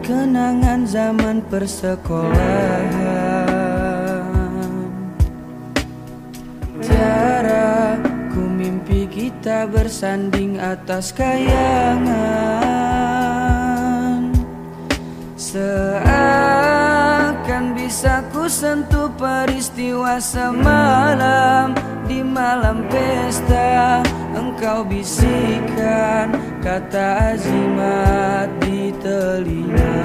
kenangan zaman persekolahan. Tiara ku mimpi kita bersanding atas kayangan. Bisa sentuh peristiwa semalam. Di malam pesta engkau bisikan Kata azimat di telinga.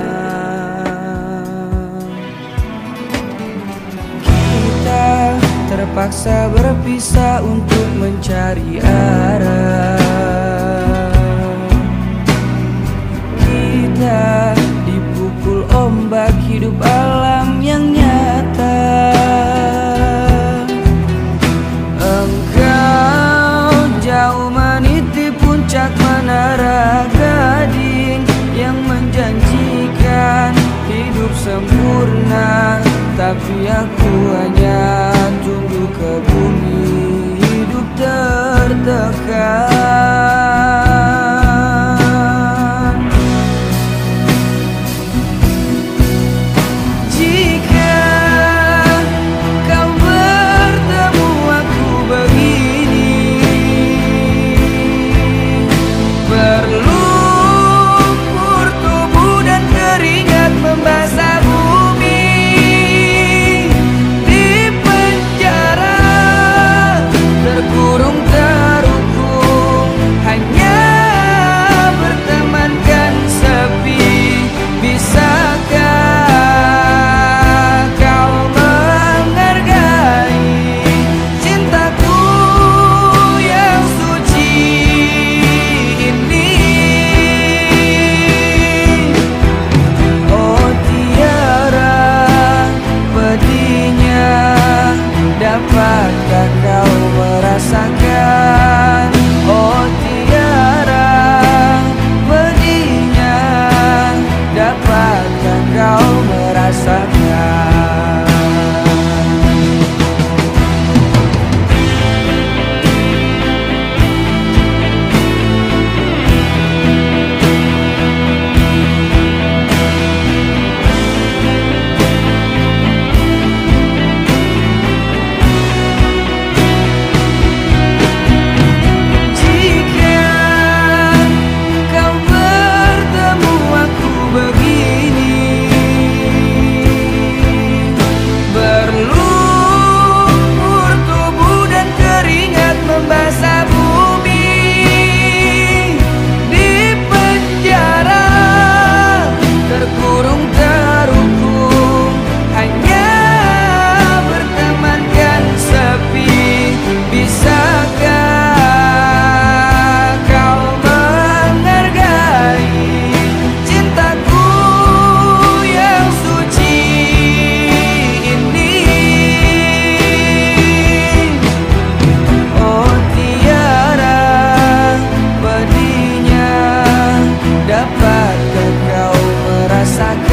Kita terpaksa berpisah untuk mencari arah. Kita dipukul ombak hidup sempurna Tapi aku hanya tunggu ke bumi hidup tertekan as I can.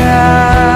God.